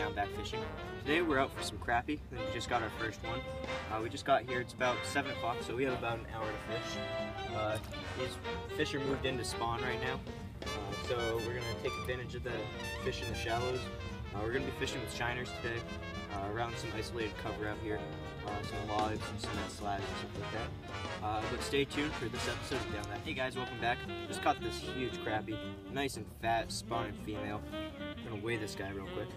episode of Down Back Fishing. Today we're out for some crappie, we just got our first one. Uh, we just got here, it's about 7 o'clock, so we have about an hour to fish. Uh, these fish are moved into spawn right now, uh, so we're going to take advantage of the fish in the shallows. Uh, we're going to be fishing with shiners today, uh, around some isolated cover out here, uh, some logs, some cement slabs, and stuff like that. But stay tuned for this episode of Down Back. Hey guys, welcome back. Just caught this huge crappie, nice and fat, spawning female. I'm gonna weigh this guy real quick.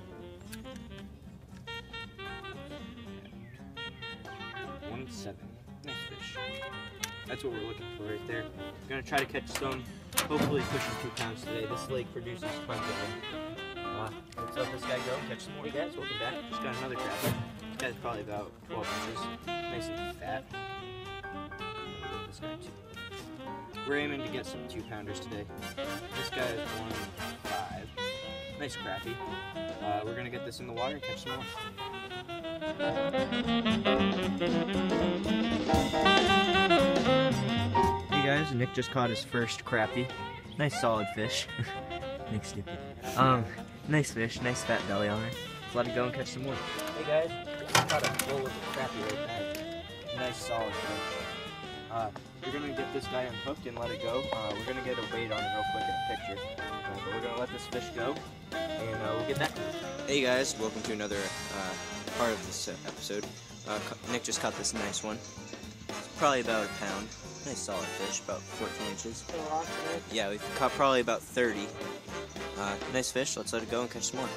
One seven. Nice fish. That's what we're looking for right there. We're gonna try to catch some, hopefully pushing two pounds today. This lake produces of them. Uh, let's let this guy go catch some more. Guys, welcome back. Just got another crappie. This guy's probably about 12 inches. Nice and fat. This guy too. We're aiming to get some two pounders today. This guy is one five. Nice crappie. Uh, we're gonna get this in the water and catch some more. Hey guys, Nick just caught his first crappie. Nice solid fish. Nick stupid. Um, nice fish, nice fat belly on her. Let's it go and catch some more. Hey guys, just caught a full of crappie right back. Nice solid fish. Uh, we're gonna get this guy unhooked and let it go. Uh, we're gonna get a weight on it real quick in a picture. Uh, but we're gonna let this fish go, and uh, we'll get back to it. Hey guys, welcome to another uh, part of this uh, episode. Uh, Nick just caught this nice one. It's probably about a pound. Nice solid fish, about 14 inches. Yeah, we've caught probably about 30. Uh, nice fish, let's let it go and catch some more.